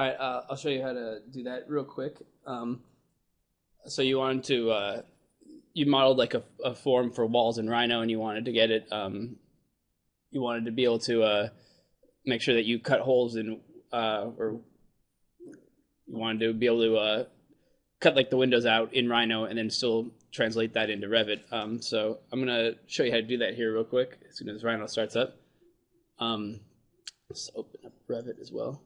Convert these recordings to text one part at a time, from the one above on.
All right, uh, I'll show you how to do that real quick. Um, so you wanted to, uh, you modeled like a, a, form for walls in Rhino, and you wanted to get it. Um, you wanted to be able to uh, make sure that you cut holes in, uh, or you wanted to be able to uh, cut like the windows out in Rhino, and then still translate that into Revit. Um, so I'm gonna show you how to do that here real quick as soon as Rhino starts up. Um, let's open up Revit as well.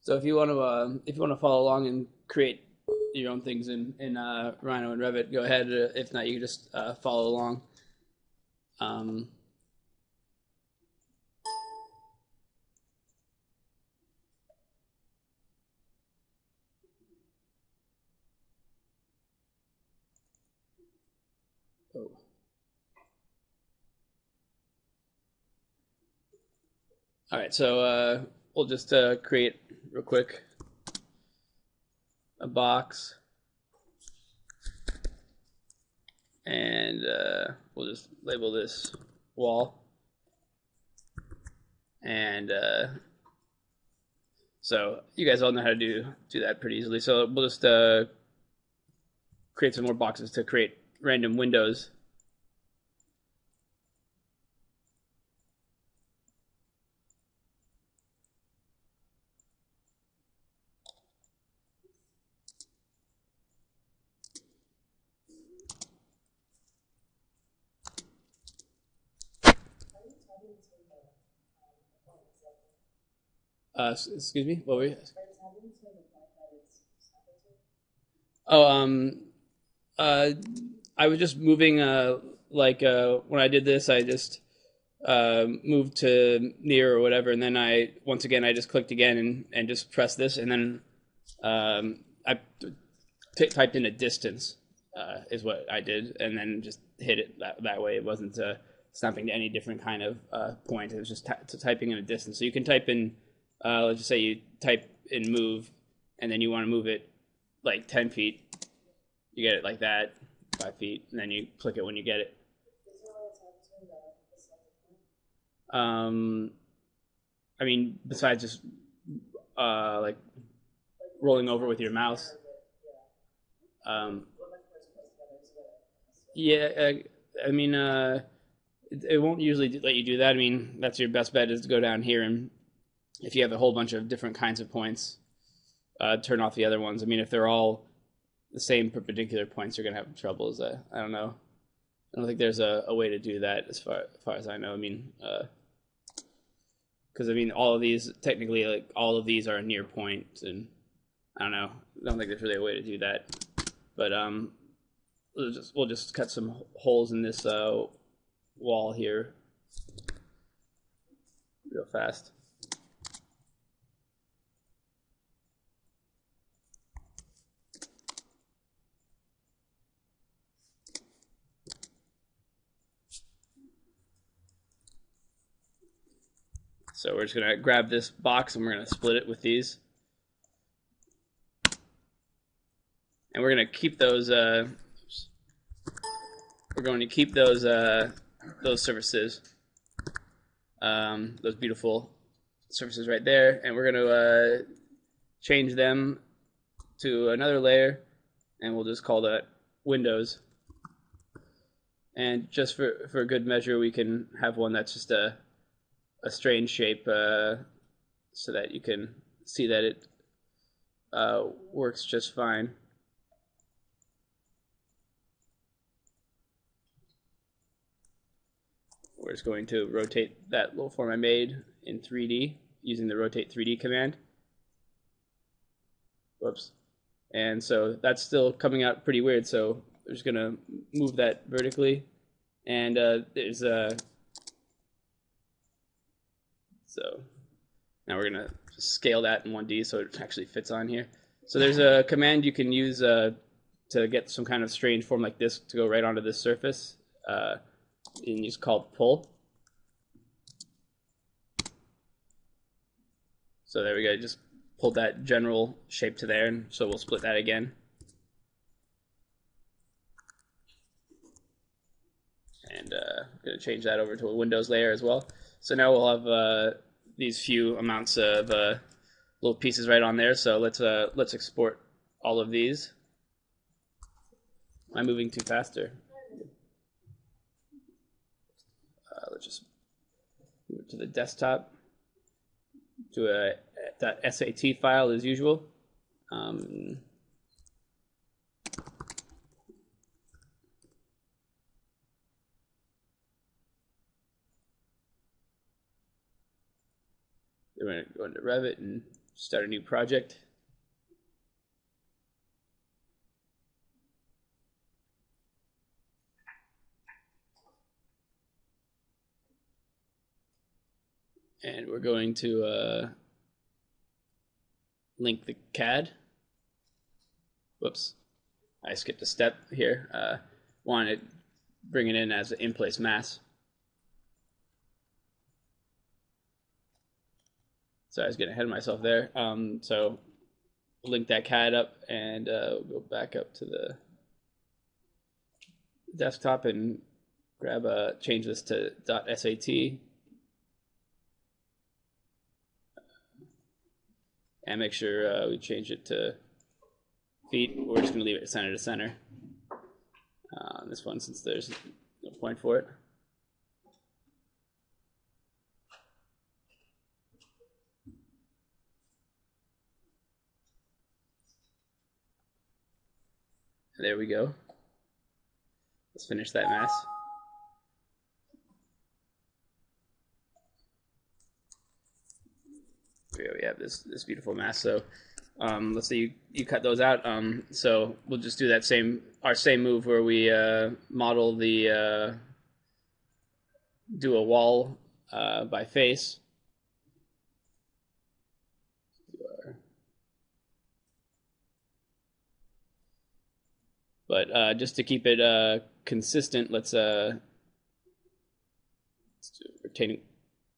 So if you want to, uh, if you want to follow along and create your own things in in uh, Rhino and Revit, go ahead. Uh, if not, you can just uh, follow along. Um, oh. All right, so uh, we'll just uh, create real quick. A box. And uh, we'll just label this wall. And uh, so you guys all know how to do do that pretty easily. So we'll just uh, create some more boxes to create random windows Uh, excuse me, what were you? Oh, um, uh, I was just moving. Uh, like uh, when I did this, I just uh, moved to near or whatever, and then I once again I just clicked again and and just pressed this, and then um, I t- typed in a distance uh, is what I did, and then just hit it that that way. It wasn't uh, snapping to any different kind of uh, point. It was just t- typing in a distance. So you can type in uh, let's just say you type in move and then you want to move it like 10 feet. You get it like that five feet and then you click it when you get it. Um i mean besides just uh like rolling over with your mouse. Um yeah uh, i mean uh it, it won't usually let you do that. I mean that's your best bet is to go down here and if you have a whole bunch of different kinds of points, uh, turn off the other ones. I mean, if they're all the same perpendicular points, you're gonna have trouble. Is that I don't know. I don't think there's a, a way to do that as far as far as I know. I mean, because uh, I mean, all of these technically, like all of these are near points, and I don't know. I don't think there's really a way to do that. But um, we'll just we'll just cut some holes in this uh, wall here real fast. So we're just going to grab this box and we're going to split it with these. And we're going to keep those, uh, we're going to keep those, uh, those surfaces, um, those beautiful surfaces right there. And we're going to uh, change them to another layer and we'll just call that windows. And just for, for good measure, we can have one that's just a a strange shape uh, so that you can see that it uh, works just fine. We're just going to rotate that little form I made in 3D using the rotate 3D command. Whoops. And so that's still coming out pretty weird, so we're just going to move that vertically. And uh, there's a so now we're gonna scale that in 1D so it actually fits on here. So there's a command you can use uh, to get some kind of strange form like this to go right onto this surface. Uh, and just called pull. So there we go. Just pulled that general shape to there, and so we'll split that again. And uh, I'm to change that over to a Windows layer as well. So now we'll have uh, these few amounts of uh, little pieces right on there. So let's uh, let's export all of these. Am I moving too faster? Uh, let's just move it to the desktop to a .sat file as usual. Um, we're going to go into Revit and start a new project. And we're going to uh, link the CAD. Whoops, I skipped a step here. Uh, want to bring it in as an in-place mass. So I was getting ahead of myself there. Um, so link that CAD up and uh, go back up to the desktop and grab a change this to .sat and make sure uh, we change it to feet. We're just going to leave it center to center uh, this one since there's no point for it. There we go. Let's finish that mass. we have this this beautiful mass. So um, let's say you, you cut those out. Um, so we'll just do that same our same move where we uh, model the uh, do a wall uh, by face. But uh, just to keep it uh, consistent, let's, uh, retaining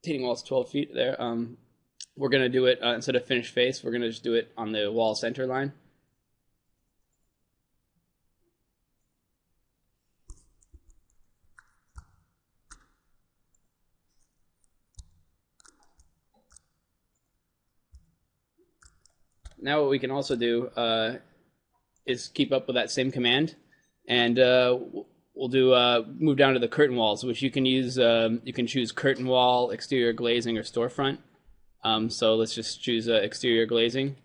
retaining walls 12 feet there. Um, we're going to do it uh, instead of finished face, we're going to just do it on the wall center line. Now what we can also do uh, is keep up with that same command, and uh, we'll do uh, move down to the curtain walls, which you can use. Um, you can choose curtain wall, exterior glazing, or storefront. Um, so let's just choose uh, exterior glazing.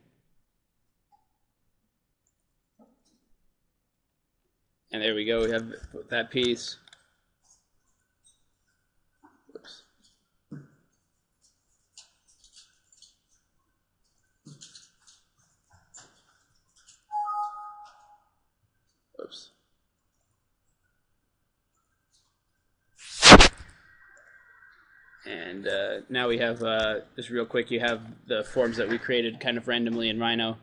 And there we go, we have that piece. And uh, now we have, uh, just real quick, you have the forms that we created kind of randomly in Rhino.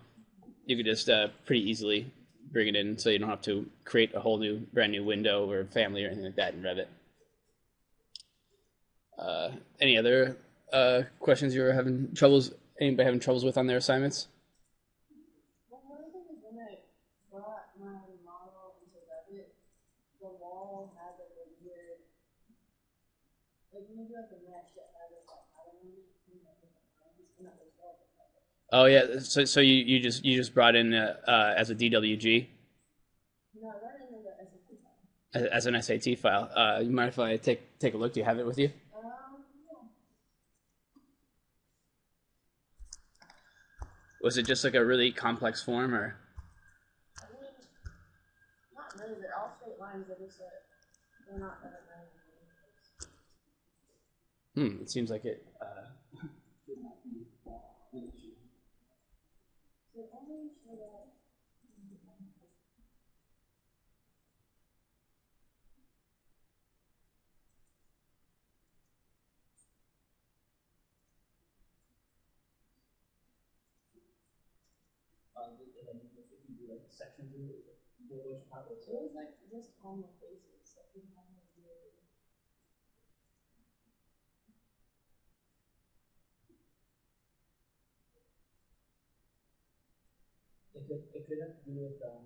You could just uh, pretty easily bring it in so you don't have to create a whole new, brand new window or family or anything like that in Revit. Uh, any other uh, questions you're having troubles, anybody having troubles with on their assignments? Oh yeah, so so you, you just you just brought in uh, uh, as a DWG. No, as, as an SAT file. Uh, you mind if I take take a look? Do you have it with you? Um, Was it just like a really complex form, or? I mean, not really. They're all straight lines. They're just they're not. Hmm. It seems like it. Uh, sections of it? Which part was it? Was like just on the faces. Like, it could, it could have to do with, um,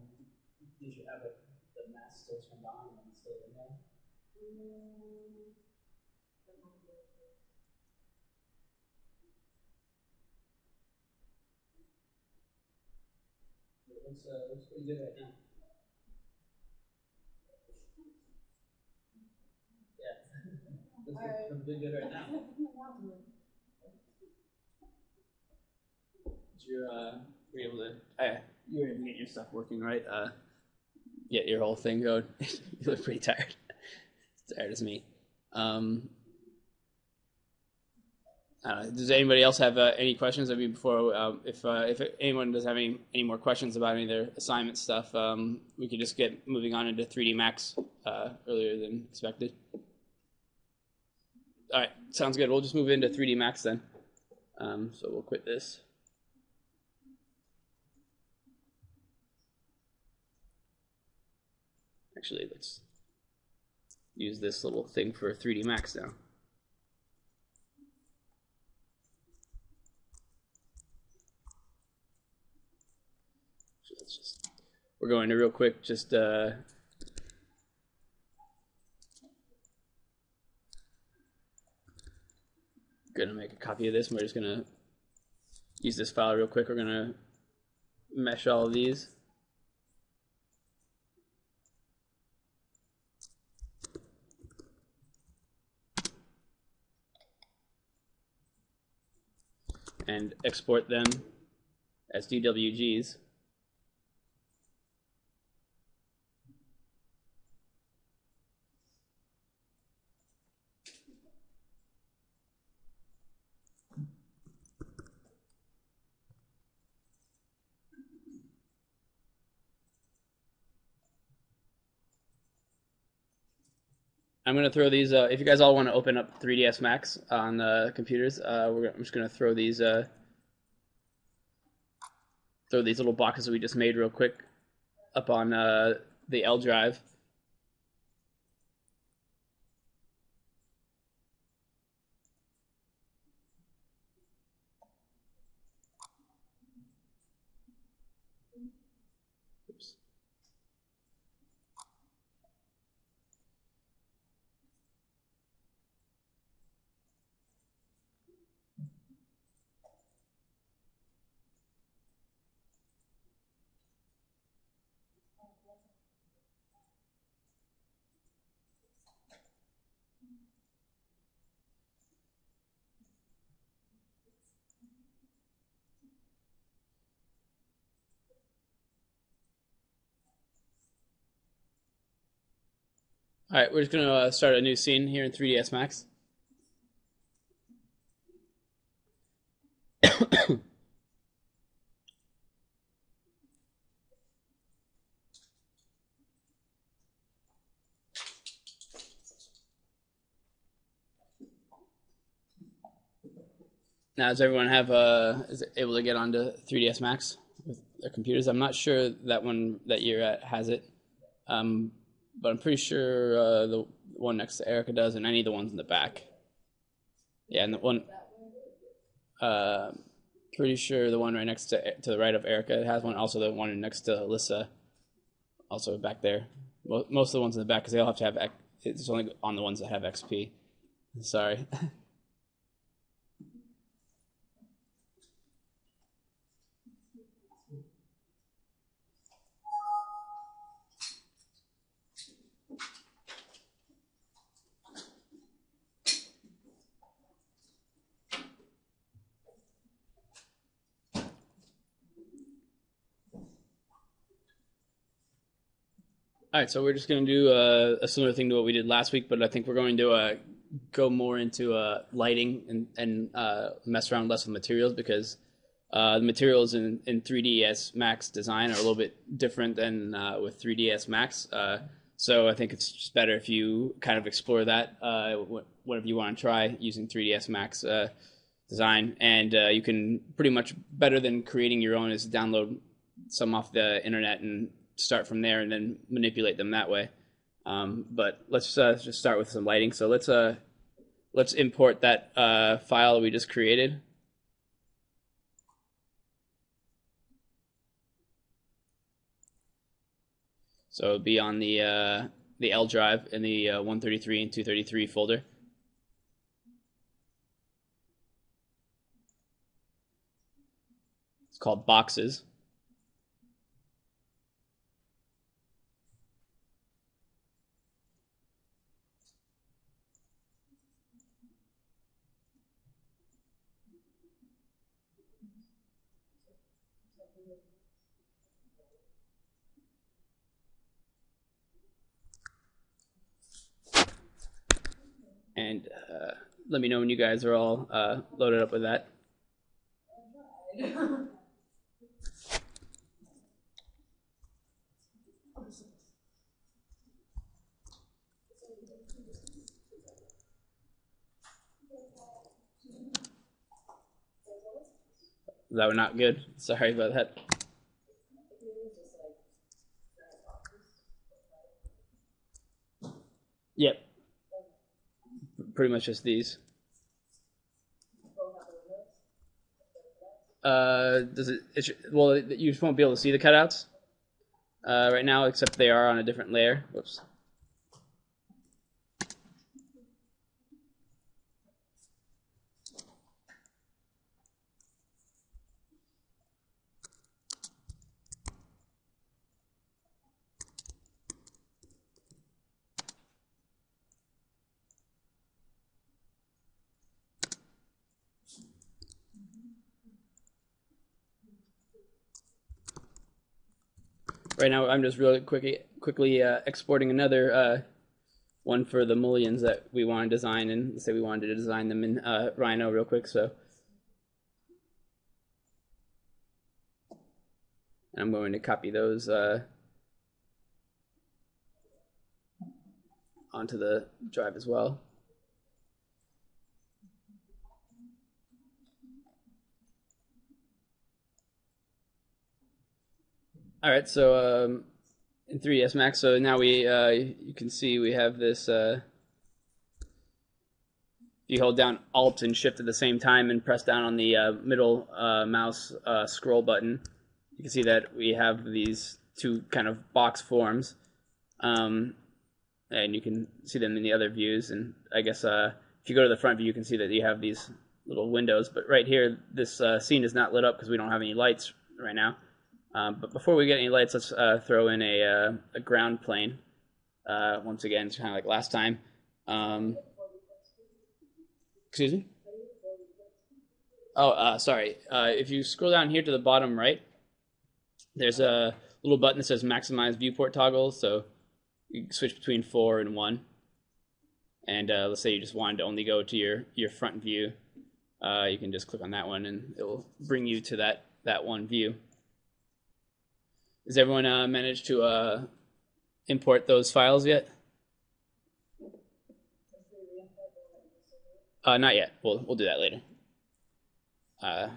did you have it, the mask still turned on and it's still in there? Mm. It looks, uh, looks pretty good right now. Yeah. looks, looks pretty good right now. Did You're, uh, were you able to, uh, you were able to get your stuff working, right? Uh, get your whole thing going. you look pretty tired. tired as me. Um, I does anybody else have uh, any questions? I mean, before um, if uh, if anyone does have any any more questions about any of their assignment stuff, um, we could just get moving on into 3D Max uh, earlier than expected. All right, sounds good. We'll just move into 3D Max then. Um, so we'll quit this. Actually, let's use this little thing for 3D Max now. Let's just, we're going to real quick, just uh, gonna make a copy of this. And we're just gonna use this file real quick. We're gonna mesh all of these. And export them as DWGs. I'm gonna throw these. Uh, if you guys all want to open up 3ds Max on uh, computers, uh, we're, I'm just gonna throw these. Uh, throw these little boxes that we just made real quick up on uh, the L drive. All right, we're just gonna uh, start a new scene here in 3ds Max. Now, does everyone have uh, is able to get onto 3ds Max with their computers? I'm not sure that one that you're at has it, um, but I'm pretty sure uh, the one next to Erica does, and any of the ones in the back. Yeah, and the one, uh, pretty sure the one right next to to the right of Erica has one. Also, the one next to Alyssa, also back there. Most of the ones in the back, because they all have to have. It's only on the ones that have XP. Sorry. All right, so we're just going to do uh, a similar thing to what we did last week, but I think we're going to uh, go more into uh, lighting and, and uh, mess around less with materials because uh, the materials in, in 3ds Max design are a little bit different than uh, with 3ds Max. So I think it's just better if you kind of explore that uh, wh- you want to try using 3ds Max design. And you can pretty much better than creating your own is download some off the internet and start from there and then manipulate them that way. Um, but let's uh, just start with some lighting. So let's uh, let's import that uh, file we just created. So it'll be on the uh, the L drive in the uh, 133 and 233 folder. It's called boxes. And uh, let me know when you guys are all uh, loaded up with that. That was not good. Sorry about that. Yep. Pretty much just these. Uh, does it? it should, well, you just won't be able to see the cutouts uh, right now, except they are on a different layer. Whoops. Right now I'm just really quickly quickly uh, exporting another uh, one for the mullions that we want to design and say we wanted to design them in uh, Rhino real quick. So and I'm going to copy those uh, onto the drive as well. All right, so um, in 3ds Max, so now we uh, you can see we have this. Uh, you hold down Alt and Shift at the same time and press down on the uh, middle uh, mouse uh, scroll button. You can see that we have these two kind of box forms, um, and you can see them in the other views. And I guess uh, if you go to the front view, you can see that you have these little windows. But right here, this scene is not lit up because we don't have any lights right now. Um, but before we get any lights, let's uh, throw in a, uh, a ground plane. Uh, once again, it's kind of like last time. Um, excuse me? Oh, uh, sorry. Uh, if you scroll down here to the bottom right, there's a little button that says maximize viewport toggle. So you switch between four and one. And uh, let's say you just wanted to only go to your, your front view. you can just click on that one and it will bring you to that, that one view. Has everyone uh, managed to uh, import those files yet? Uh, not yet. We'll we'll do that later. Uh,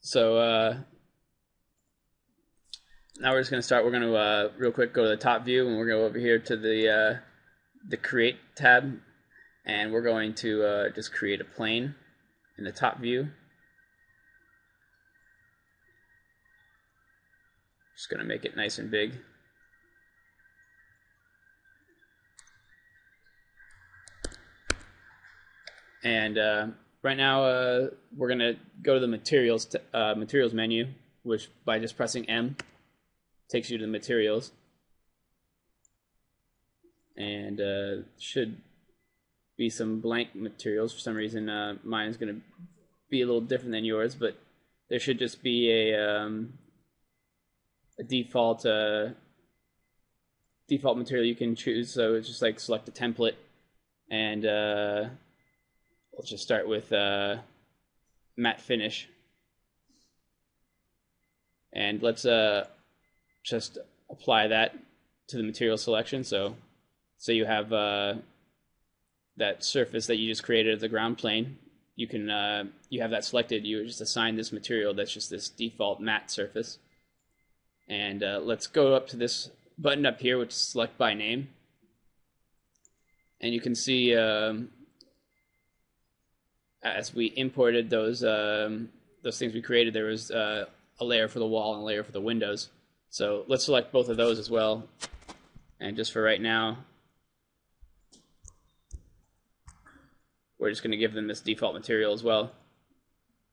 so uh, now we're just going to start. We're going to uh, real quick go to the top view, and we're going to go over here to the uh, the Create tab, and we're going to uh, just create a plane in the top view. Just going to make it nice and big. And uh, right now, uh, we're going to go to the materials uh, materials menu, which by just pressing M takes you to the materials. And uh, should be some blank materials. For some reason, uh, mine's going to be a little different than yours, but there should just be a um, a default uh, default material you can choose. So it's just like select a template, and uh, let's just start with uh, matte finish, and let's uh, just apply that to the material selection. So, so you have uh, that surface that you just created as a ground plane. You can uh, you have that selected. You just assign this material that's just this default matte surface and uh, let's go up to this button up here, which is select by name. And you can see um, as we imported those um, those things we created, there was uh, a layer for the wall and a layer for the windows. So let's select both of those as well. And just for right now, we're just going to give them this default material as well.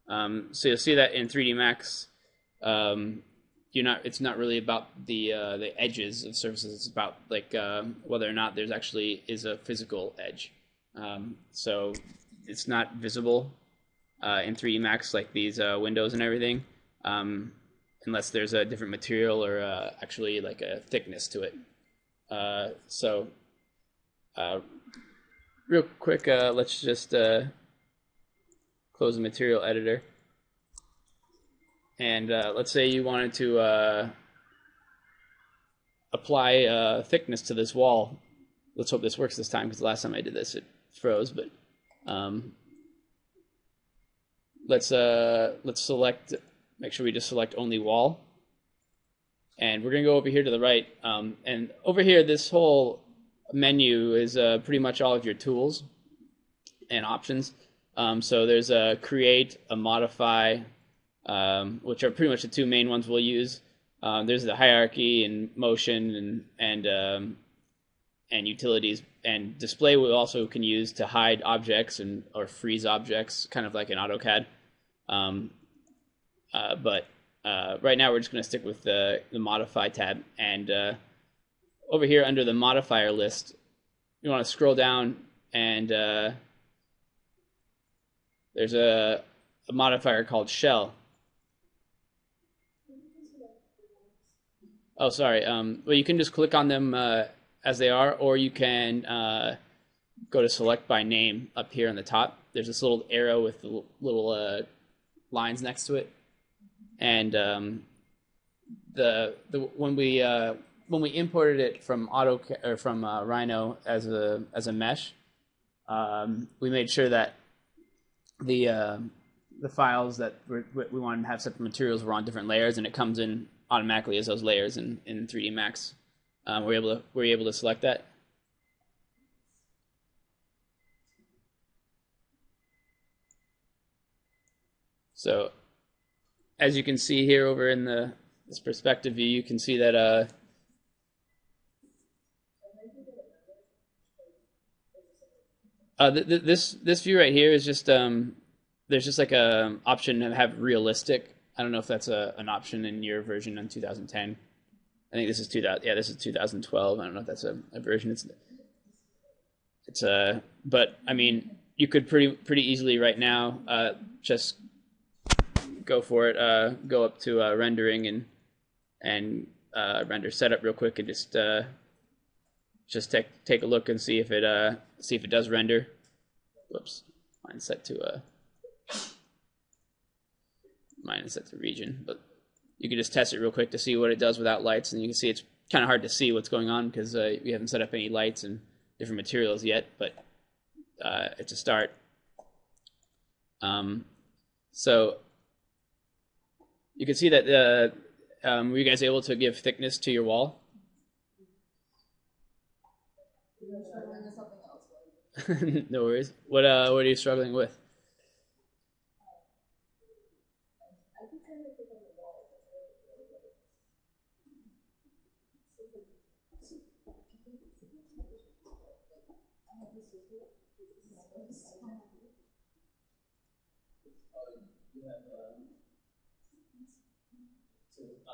Um, so you'll see that in 3D Max, um, you're not. It's not really about the uh, the edges of surfaces. It's about like um, whether or not there's actually is a physical edge. Um, so it's not visible uh, in 3D Max like these uh, windows and everything, um, unless there's a different material or uh, actually like a thickness to it. Uh, so uh, real quick, uh, let's just close the material editor. And uh, let's say you wanted to uh, apply uh, thickness to this wall. Let's hope this works this time because last time I did this it froze. But um, let's uh, let's select. Make sure we just select only wall. And we're gonna go over here to the right. Um, and over here, this whole menu is uh, pretty much all of your tools and options. Um, so there's a create, a modify, um, which are pretty much the two main ones we'll use. Um, there's the hierarchy and motion and and um, and utilities and display we also can use to hide objects and or freeze objects, kind of like in AutoCAD. Um, uh, but uh, right now we're just going to stick with the the modify tab and uh, over here under the modifier list, you want to scroll down and uh, there's a, a modifier called shell Oh, sorry. Um, well, you can just click on them uh, as they are, or you can uh, go to select by name up here on the top. There's this little arrow with the little uh, lines next to it, and um, the the when we uh, when we imported it from Auto or from uh, Rhino as a as a mesh, um, we made sure that the uh, the files that we wanted to have separate materials were on different layers, and it comes in automatically as those layers in, in 3D Max. Um, we're able to we're able to select that. So, as you can see here over in the this perspective view, you can see that uh, uh th th this this view right here is just um, there's just like a option to have realistic I don't know if that's a, an option in your version in 2010. I think this is 2000. Yeah, this is 2012. I don't know if that's a, a version. It's it's a uh, but I mean you could pretty pretty easily right now uh, just go for it. Uh, go up to uh, rendering and and uh, render setup real quick and just uh, just take take a look and see if it see if it does render. Whoops, mine's set to mine is set to region, but you can just test it real quick to see what it does without lights, and you can see it's kind of hard to see what's going on because uh, we haven't set up any lights and different materials yet, but uh, it's a start. Um, so you can see that the um, were you guys able to give thickness to your wall? no worries. What uh, what are you struggling with?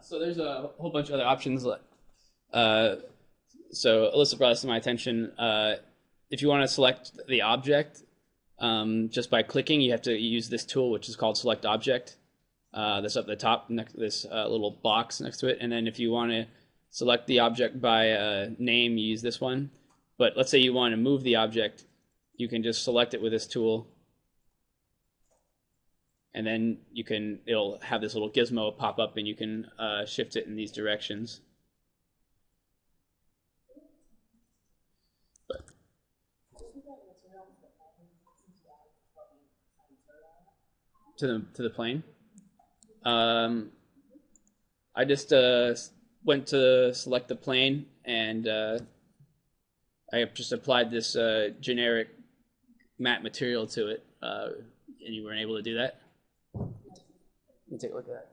So there's a whole bunch of other options. Uh, so Alyssa brought this to my attention. Uh, if you want to select the object um, just by clicking, you have to use this tool, which is called Select Object. Uh, that's up at the top, next this uh, little box next to it. And then if you want to select the object by uh, name, use this one. But let's say you want to move the object, you can just select it with this tool and then you can it'll have this little gizmo pop up and you can uh, shift it in these directions. But. to the to the plane? Um, I just uh, went to select the plane and uh, I just applied this uh, generic matte material to it. Uh, and you weren't able to do that? Let me take a look at that.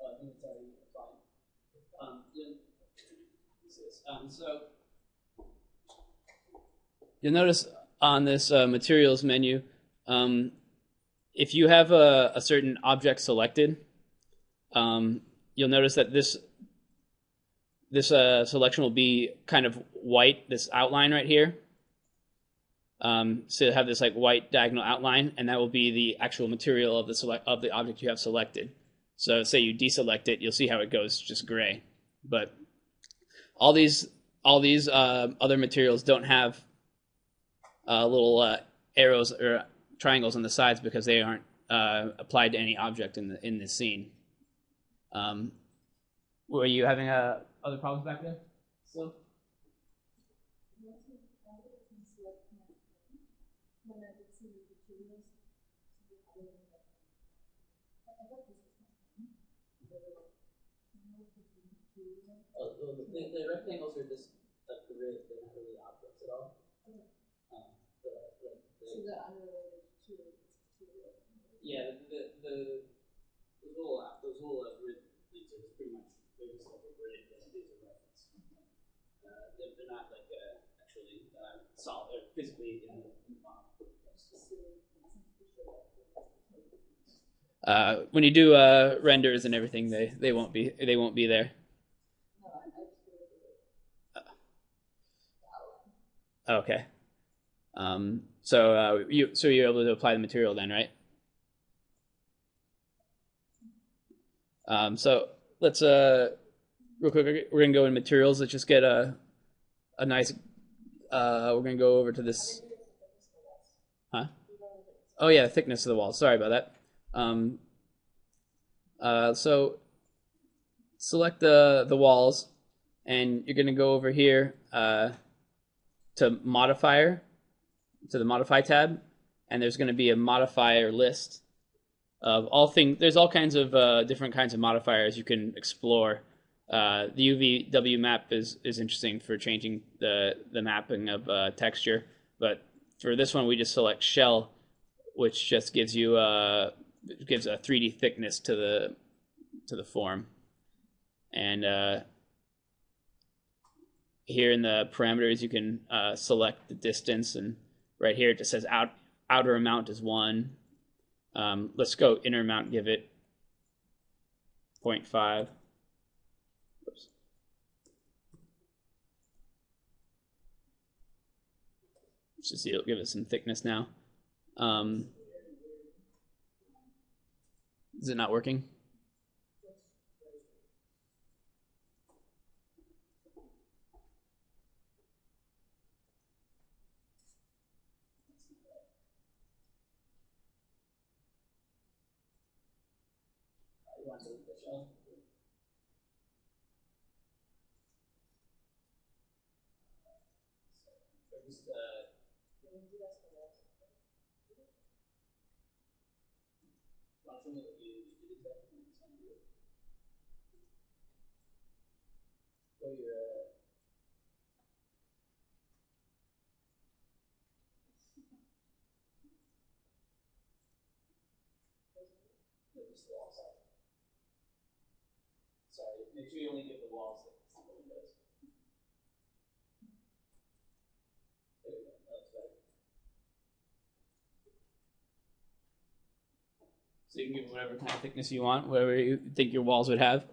Oh, I think it's already applied. Um, you'll, um, so you'll notice on this uh, materials menu, um, if you have a, a, certain object selected, um, you'll notice that this this uh, selection will be kind of white, this outline right here. Um, so you have this like white diagonal outline, and that will be the actual material of the select of the object you have selected. So say you deselect it, you'll see how it goes just gray. But all these all these uh, other materials don't have uh, little uh, arrows or triangles on the sides because they aren't uh, applied to any object in the in this scene. Um, were you having uh, other problems back there? So. Oh, the, the, rectangles are just a grid; they're not really objects at all. Um, the, the, the, So they're unrelated to this material. yeah, the the, the those little those little uh, grid things are pretty much they're just like a grid. These are reference. Uh, they're, they're not like uh, actually uh, solid or physically in the. Uh, when you do uh, renders and everything, they, they won't be they won't be there. It. Okay. Um, so uh, you so you're able to apply the material then, right? Um, so let's uh, real quick. We're gonna go in materials. Let's just get a a nice. Uh, we're gonna go over to this. Huh? Oh yeah, thickness of the wall. Sorry about that. Um, uh, so select the the walls, and you're gonna go over here uh, to modifier, to the modify tab, and there's gonna be a modifier list of all things. There's all kinds of uh, different kinds of modifiers you can explore. Uh, the UVW map is is interesting for changing the the mapping of uh, texture, but for this one we just select shell, which just gives you uh, gives a 3D thickness to the to the form, and uh, here in the parameters you can uh, select the distance, and right here it just says out outer amount is one. Um, let's go inner amount, give it 0.5. just see, it'll give it some thickness now. Um, is it not working? You want to delete the shell? Or just, uh, why don't you let you just do exactly what you just want to do? Go your, uh, no, just the wall side. Sorry, make sure you only give the walls the not the windows. There we go, that's better. You can give it whatever kind of thickness you want, whatever you think your walls would have.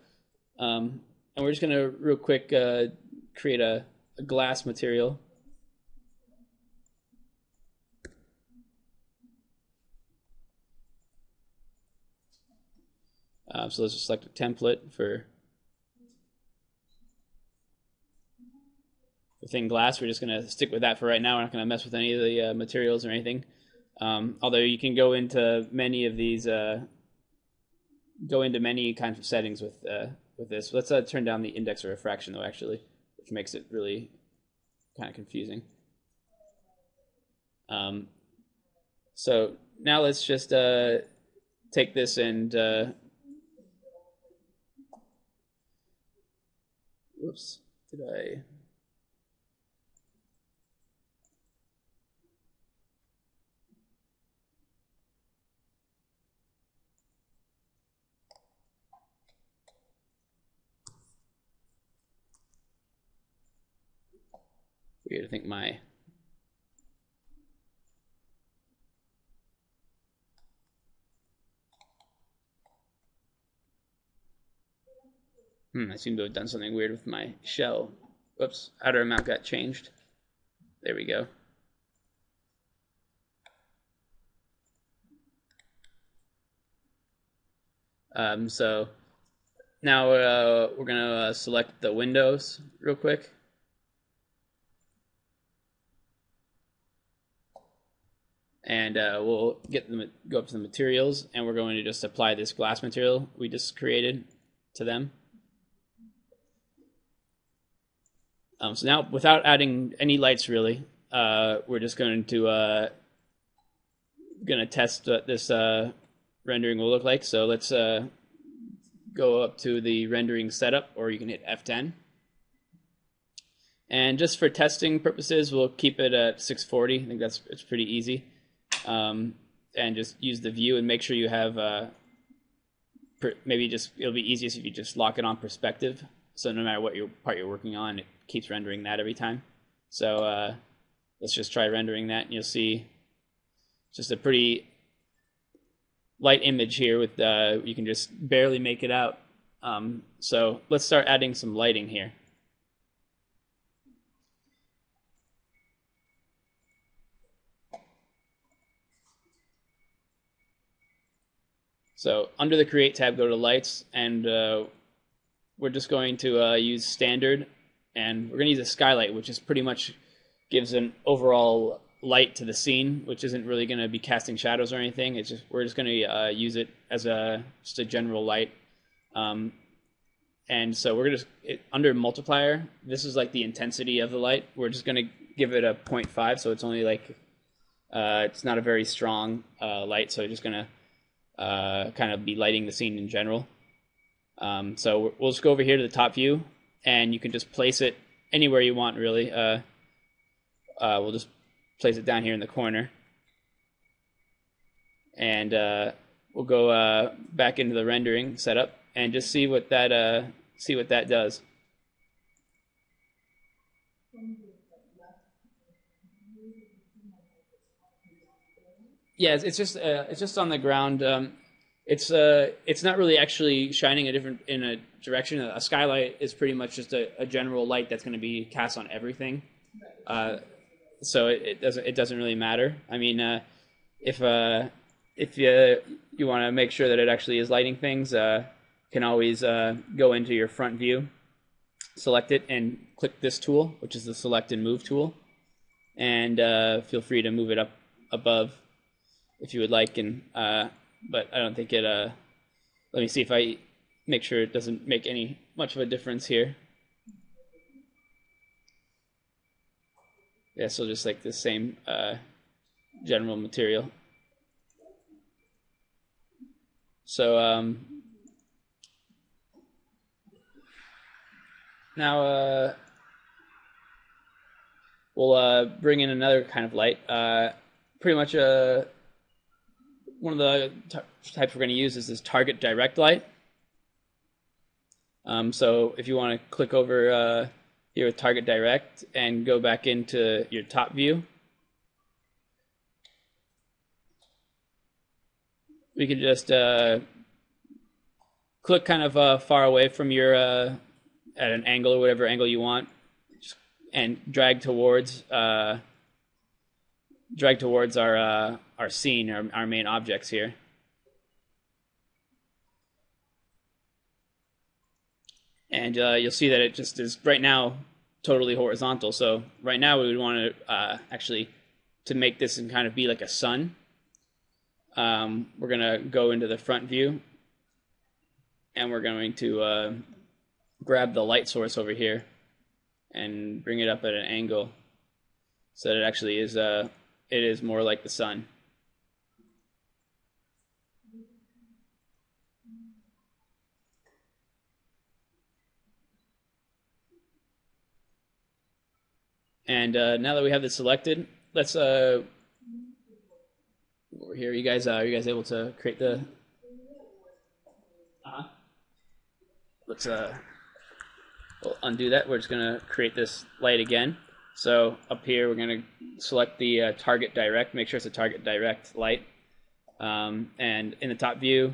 Um, and we're just going to real quick uh, create a, a glass material. Uh, so let's just select a template for for thin glass. We're just going to stick with that for right now. We're not going to mess with any of the uh, materials or anything. Um, although you can go into many of these uh, go into many kinds of settings with uh, with this. Let's uh, turn down the index of refraction though, actually, which makes it really kind of confusing. Um, so now let's just uh, take this and uh, whoops, did I? Weird. I think my Hmm, I seem to have done something weird with my shell. Whoops, outer amount got changed. There we go. Um, so now uh, we're going to uh, select the windows real quick. And uh, we'll get them go up to the materials and we're going to just apply this glass material we just created to them. Um, so now without adding any lights really uh, we're just going to uh, to test what this uh, rendering will look like. So let's uh, go up to the rendering setup or you can hit F10 and just for testing purposes we'll keep it at 640 I think that's it's pretty easy um, and just use the view and make sure you have uh, per, maybe just it'll be easiest if you just lock it on perspective. So no matter what your part you're working on, it keeps rendering that every time. So uh, let's just try rendering that, and you'll see just a pretty light image here with uh, you can just barely make it out. Um, so let's start adding some lighting here. So under the Create tab, go to Lights, and uh, we're just going to uh, use Standard, and we're going to use a skylight, which is pretty much gives an overall light to the scene, which isn't really going to be casting shadows or anything. It's just we're just going to uh, use it as a just a general light. Um, and so we're gonna it, under multiplier. This is like the intensity of the light. We're just gonna give it a 0.5, so it's only like uh, it's not a very strong uh, light. So we're just gonna uh, kind of be lighting the scene in general. Um, so we'll just go over here to the top view, and you can just place it anywhere you want, really. Uh, uh, we'll just place it down here in the corner. And uh, we'll go uh, back into the rendering setup and just see what that uh, see what that does. Yeah, it's, it's just uh, it's just on the ground. Um, it's uh, it's not really actually shining a different in a direction. A skylight is pretty much just a, a general light that's going to be cast on everything. Uh, so it, it, doesn't it doesn't really matter. I mean, uh, if uh, if you you want to make sure that it actually is lighting things, uh, can always uh, go into your front view, select it, and click this tool, which is the select and move tool, and uh, feel free to move it up above if you would like. And uh, but I don't think it. Uh, let me see if I make sure it doesn't make any much of a difference here. Yeah, so just like the same uh, general material. So um, now uh, we'll uh, bring in another kind of light. Uh, pretty much a uh, one of the types we're going to use is this target direct light. Um, so if you want to click over uh, here with target direct and go back into your top view, we can just uh, click kind of uh, far away from your uh, at an angle or whatever angle you want, and drag towards uh, drag towards our uh, our scene, our, our main objects here. And uh, you'll see that it just is right now totally horizontal. So right now we would want to uh, actually to make this and kind of be like a sun. Um, we're gonna go into the front view and we're going to uh, grab the light source over here and bring it up at an angle so that it actually is uh, it is more like the sun. And uh, now that we have this selected, let's uh, over here. You guys, uh, are you guys able to create the? Uh-huh. Let's uh, we'll undo that. We're just gonna create this light again. So up here, we're gonna select the uh, target direct. Make sure it's a target direct light. Um, and in the top view,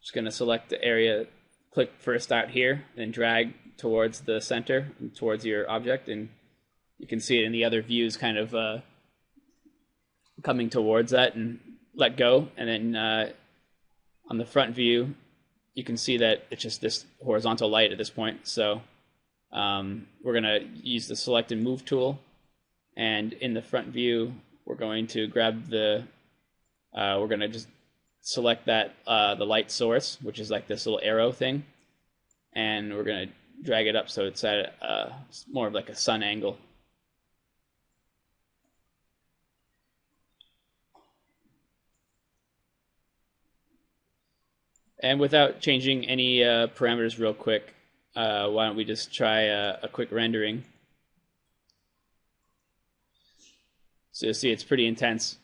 just gonna select the area. Click first out here, then drag towards the center towards your object, and you can see it in the other views, kind of. Uh, coming towards that and let go. And then uh, on the front view, you can see that it's just this horizontal light at this point. So um, we're going to use the select and move tool. And in the front view, we're going to grab the, uh, we're going to just select that, uh, the light source, which is like this little arrow thing. And we're going to drag it up so it's at uh, more of like a sun angle. And without changing any uh, parameters real quick, uh, why don't we just try a, a quick rendering. So you'll see it's pretty intense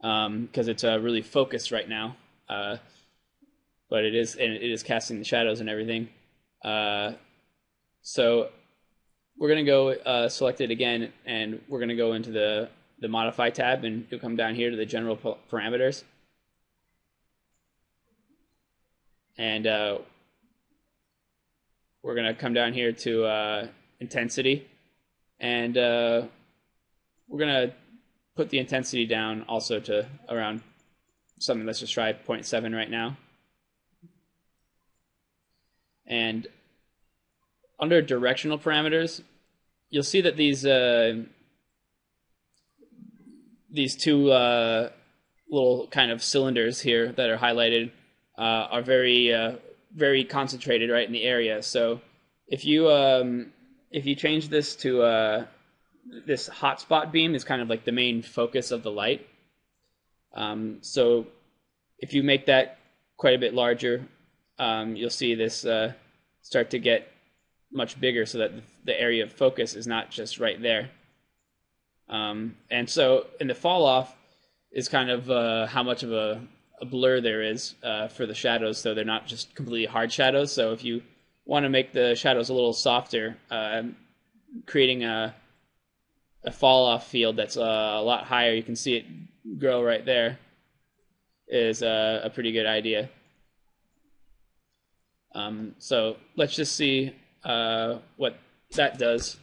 because um, it's uh, really focused right now. Uh, but it is and it is casting the shadows and everything. Uh, so we're going to go uh, select it again and we're going to go into the, the modify tab and you'll come down here to the general parameters. and uh, we're gonna come down here to uh, intensity, and uh, we're gonna put the intensity down also to around something. Let's just try 0.7 right now, and under directional parameters, you'll see that these uh, these two uh, little kind of cylinders here that are highlighted uh, are very uh, very concentrated right in the area. So if you um, if you change this to uh, this hotspot beam is kind of like the main focus of the light. Um, so if you make that quite a bit larger, um, you'll see this uh, start to get much bigger so that the area of focus is not just right there. Um, and so in the fall off is kind of uh, how much of a a blur there is uh, for the shadows, so they're not just completely hard shadows. So if you want to make the shadows a little softer, uh, creating a a fall off field that's uh, a lot higher, you can see it grow right there, is a, a pretty good idea. Um, so let's just see uh, what that does.